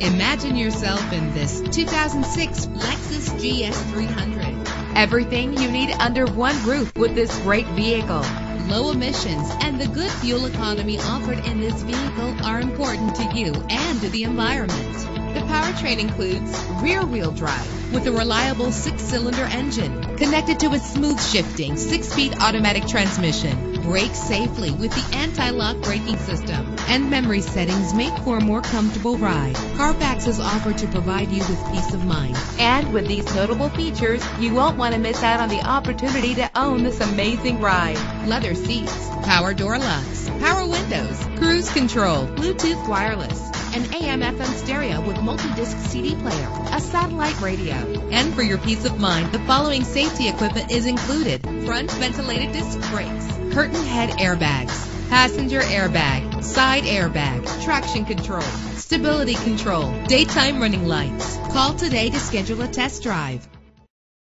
Imagine yourself in this 2006 Lexus GS 300. Everything you need under one roof with this great vehicle. Low emissions and the good fuel economy offered in this vehicle are important to you and to the environment. The powertrain includes rear-wheel drive with a reliable six-cylinder engine connected to a smooth shifting six-speed automatic transmission. Brake safely with the anti-lock braking system. And memory settings make for a more comfortable ride. Carfax is offered to provide you with peace of mind. And with these notable features, you won't want to miss out on the opportunity to own this amazing ride. Leather seats, power door locks, power windows, cruise control, Bluetooth wireless, an AM FM stereo with multi-disc CD player, a satellite radio. And for your peace of mind, the following safety equipment is included. Front ventilated disc brakes, curtain head airbags, passenger airbag, side airbag, traction control, stability control, daytime running lights. Call today to schedule a test drive.